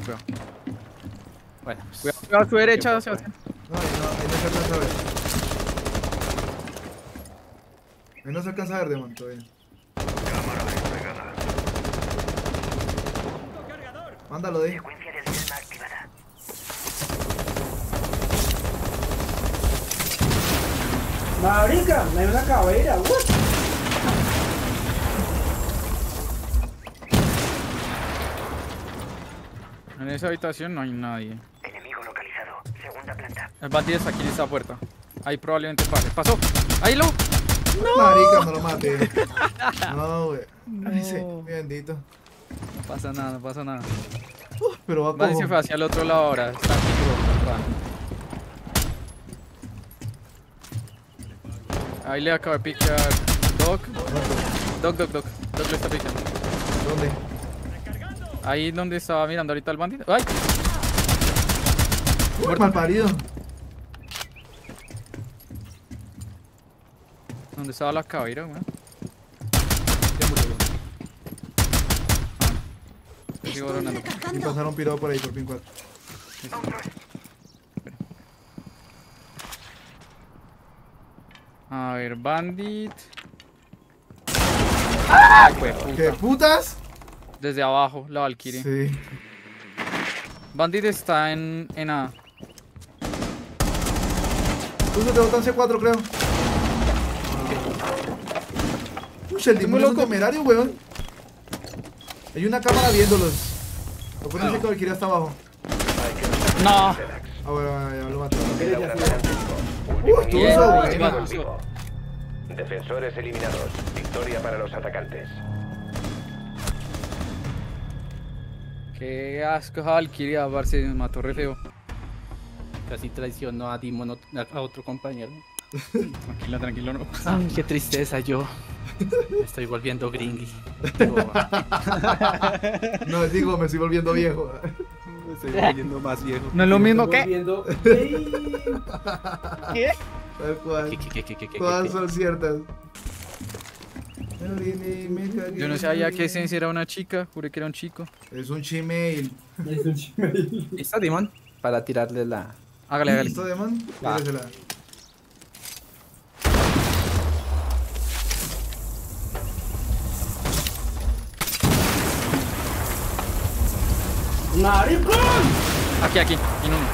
cuidado. Bueno, pues, Cuidado, cuidado a tu derecha, Sebastián. No, ahí no, ahí no se alcanza a ver. Ahí no se alcanza a ver, Demon, todavía. Mándalo de ahí. Secuencia de activada. Marica, me hay una cabera, what? Esa habitación no hay nadie. Enemigo localizado. Segunda planta. El bandido está aquí en esta puerta. Ahí probablemente pase. ¡Pasó! ¡Ahí lo! Marica, no lo maté. No, güey. Ay, sí, No. bendito. No pasa nada, no pasa nada. Pero va Bandy se fue hacia el otro lado ahora. Está aquí, bro, atrás. Ahí le acabo de picar Doc. Doc, Doc, Doc. Doc le está picando. ¿Dónde? Ahí donde estaba mirando ahorita el bandido. ¡Ay! Uy, mal parido. ¿Dónde estaba la cabera, weón? sigo. Y pasaron pirado por ahí, por pin 4. A ver, Bandit. ¡Ay, fue ¿Qué puta! putas? Desde abajo, la Valkyrie. Sí. Bandit está en, en A. Tú se te botan C4, creo. Uy, el Dimon es un temerario, weón. Hay una cámara viéndolos. Lo ponen que Valkyria está abajo. ¡No! Ah, bueno, bueno, ya lo maté. Uh, tú uso. Defensores eliminados. Victoria para los atacantes. Qué asco esa Valkyrie, parce, me mató re feo. Casi traicionó a Dimon a otro compañero. Tranquilo, tranquilo, no. Ay, qué tristeza yo. Me estoy volviendo gringui. Digo, No, digo, me estoy volviendo viejo. me estoy volviendo más viejo. No es lo mismo que. Viendo... ¡Ey! Tal cual. ¿Qué, qué, qué, qué, qué, qué, Todas qué? son ciertas. Yo no sabía que Sensi era una chica, juré que era un chico. Es un chimail. Es un chimail. ¿Listo, Dimon? Para tirarle la... Hágale, hágale. ¿Listo, Demon? Va. Tíresela. ¡Maricón! Aquí, aquí, en uno.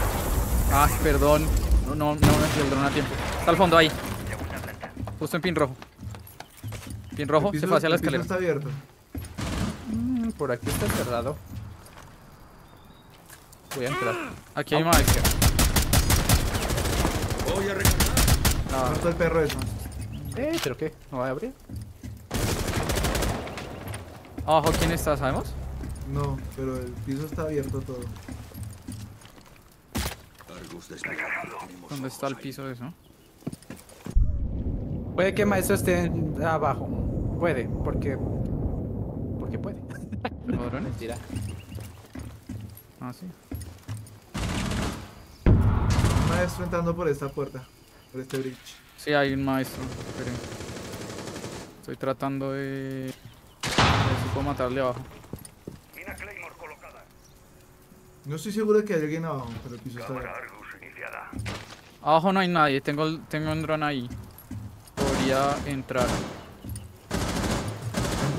Ah, perdón. No, no, no me el dron a tiempo. Está al fondo ahí. Justo en pin rojo. Pin rojo, El piso- se fue hacia la escalera. está abierto. Mm, Por aquí está cerrado. Voy a entrar. Aquí hay más izquierda. ¿Dónde está el perro eso? Eh, ¿pero qué? ¿No va a abrir? Abajo, ¿quién está? ¿Sabemos? No, pero el piso está abierto todo. ¿Dónde está el piso de eso? Puede que maestro esté abajo. Puede, porque... Porque puede. ¿Ladrones? Mentira. Ah, sí. Un maestro entrando por esta puerta. Por este bridge. Sí, hay un maestro. Esperen. Estoy tratando de... de ver si puedo matarle abajo. Mina Claymore colocada. No estoy seguro de que haya alguien abajo, pero el piso está. Abajo no hay nadie. Tengo, el- tengo un dron ahí. Podría entrar.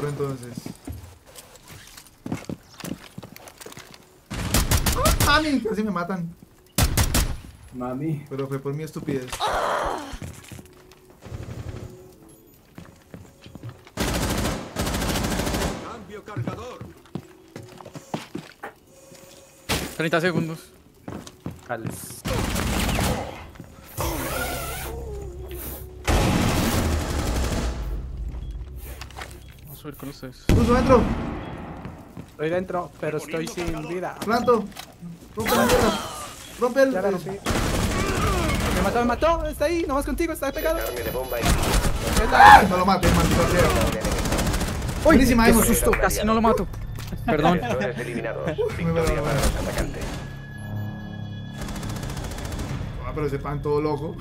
Entonces. ¡Ah, mami! Casi me matan. Mami. Pero fue por mi estupidez. Cambio cargador. 30 segundos. Alex. Subir con ustedes. ¡Puso dentro! Estoy dentro, pero estoy sin vida. ¡Planto! ¡Rompe la mierda! ¡Rompe el! Ya la rompí. Me mató, me mató. Está ahí, nomás contigo, está pegado. ¡Ah! No lo mates, maldito. ¡Uy! Buenísima, ¡Qué susto! Casi no lo mato. Perdón. Victoria para los atacantes. Ah, pero ese pan todo loco.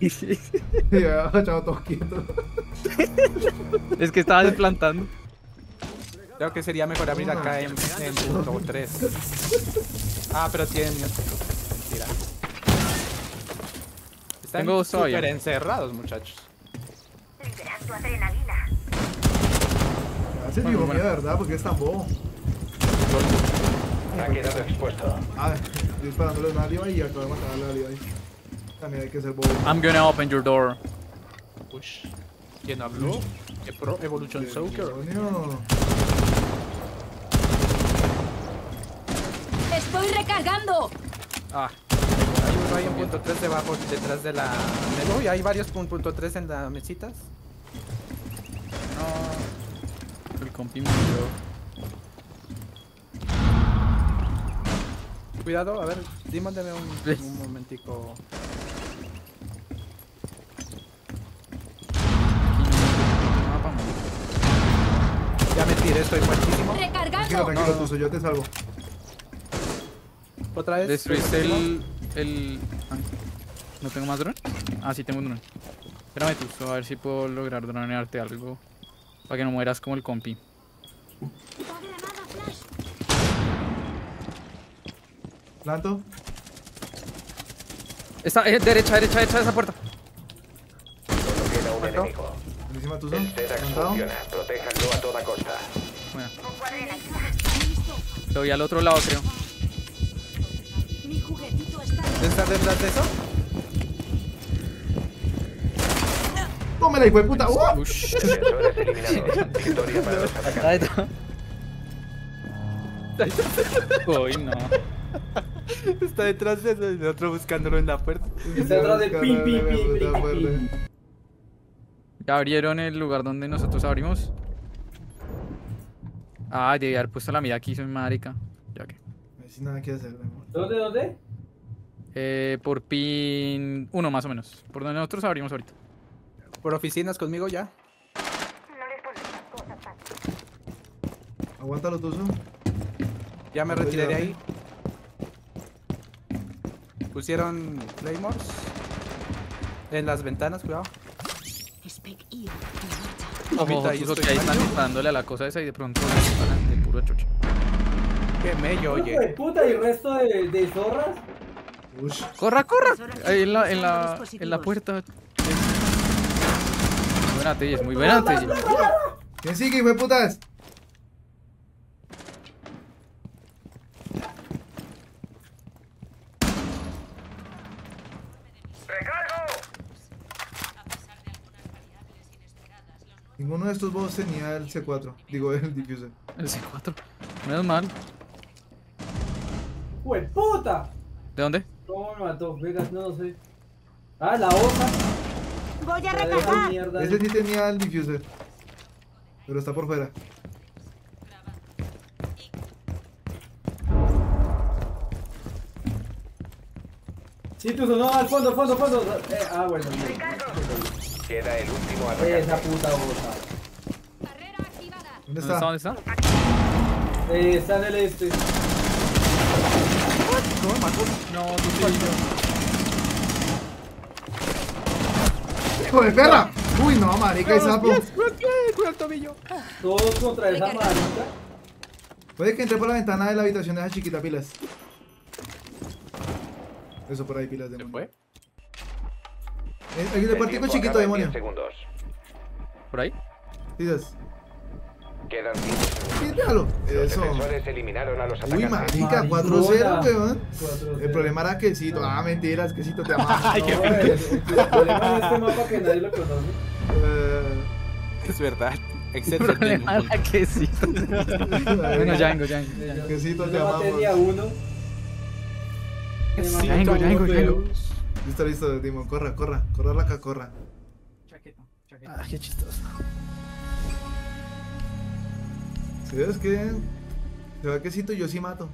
Ya, chavo, todo quieto. Es que estaba desplantando. Creo que sería mejor abrir acá en, en punto 3. Ah, pero tienen... Mentira. Están Tengo súper encerrados, muchachos. Liberando adrenalina. Hace Bueno, digo bueno. ¿verdad? Porque es tan bobo. Ha quedado expuesto. Ah, estoy disparándole a una y acabo de matar a la Levi. También hay que ser bobo. I'm gonna open your door. Push. ¿Quién habló? ¿Qué Pro Evolution Soccer? ¡Estoy recargando! Ah, Hay en punto 3 debajo, detrás de la... de- Uy, hay varios pun- punto 3 en las mesitas. no. El compi murió. Cuidado, a ver, Dimon, dame un, un momentico. Ya me tiré, estoy muertísimo. Tranquilo, ¡Recargando! tranquilo, Tuzo, yo te salvo. Otra vez. Destruiste el. el. ah, ¿No tengo más drone? Ah, sí, tengo un drone. Espérame tú, a ver si puedo lograr dronearte algo. Para que no mueras como el compi. Planto. Está, eh, derecha, derecha, derecha de esa puerta. Solo queda un enemigo. Buenísima Tuzo. El TEDx Plantado. funciona. Protéjanlo a toda costa. Bueno, lo vi al otro lado, creo. Mi juguetito está... ¿Está detrás de eso? ¡Tómela, hijo de puta! ¡Uh! Victoria para los atacantes. Uy, no. Está detrás de eso, el otro buscándolo en la puerta. Está detrás del pi, pi, pi, Puta pi, pi. fuerte. ¿Ya abrieron el lugar donde nosotros abrimos? Ah, debí haber puesto la mira aquí, soy marica. Ya que. Sin nada que hacer, mi amor. ¿Dónde, dónde? Eh, por pin. Uno más o menos. Por donde nosotros abrimos ahorita. Por oficinas conmigo ya. No les pones las cosas fáciles. Aguántalo, Tuzo. Ya me retiré de ahí. Pusieron Claymores. En las ventanas, cuidado. Ojo, ahí ojo, estoy que ahí están disparándole a la cosa esa y de pronto le disparan de puro chocho. Qué mello, Hijo de oye. puta y resto de, de zorras. Ush. ¡Corra, corra! Ahí en la, en la, en la puerta. Muy buena Telles, muy buena Telles. ¿Quién sigue, hijo de putas? Ninguno de estos bobos tenía el C4. Digo, el diffuser. El C4. Menos mal. ¡Hijo de puta! ¿De dónde? ¿Cómo me mató? Vegas, no, no sé. Ah, la hoja. Voy a recargar. Ese sí tenía el diffuser. Pero está por fuera. Sí, tú no, al fondo, al fondo, al fondo. Eh, ah, bueno. Queda el último Esa atacante. puta hoja. Carrera activada. ¿Dónde ¿Dónde está? ¿Dónde está? Eh, está en el este. No, tú sí. ¡Hijo de perra! ¡Uy, no, marica, y sapo! Cuidado el tobillo. Todos contra esa marica. Puede que entre por la ventana de la habitación de esa chiquita, pilas. Eso por ahí, pilas, ¿Se demonio. fue? Eh, El tiempo chiquito, demonio. 10 segundos. ¿Por ahí? Pilas. Quedan 5 segundos. Los Eso. defensores eliminaron a los Uy, atacantes. marica, Maricona. 4-0, weón. 4-0. El problema era quesito. Ah, mentiras, quesito te amaba. Ay, qué No, el, el problema de este mapa que nadie lo conoce. Eh, Es verdad. Excepto el Problema Demon. la que sí. bueno, Django, Django. Django. Quesito, te No maté amamos. ni a uno. Sí, Django, Django. Listo, listo, Dimon. Corra, corra. Corra la corra. Chaqueta, chaqueta. Ah, qué chistoso. Si ves que se va quesito, yo sí mato.